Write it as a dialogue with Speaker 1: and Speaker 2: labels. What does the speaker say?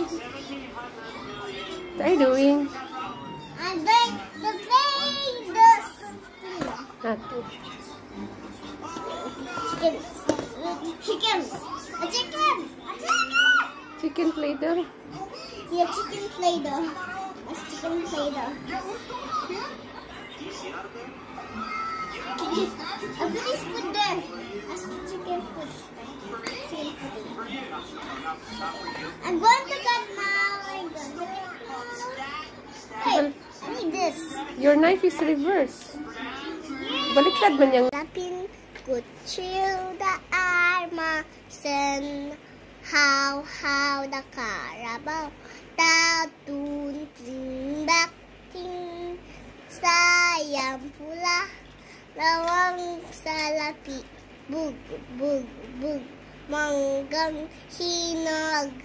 Speaker 1: What are you doing?
Speaker 2: I'm going to play the
Speaker 1: Nothing.
Speaker 2: chicken. Chicken. A chicken. A chicken.
Speaker 1: Chicken Play-Doh.
Speaker 2: Yeah, chicken Play-Doh. A chicken Play-Doh. A fish food there. A chicken food. Chicken food. I'm going to
Speaker 1: Your knife is reverse. Baliktad man yung...
Speaker 2: Lapin kutsil da arma sen how how da carabao. Da dun tin bak sayang pula. Lawang salapi bug bug bug. Manggang hinog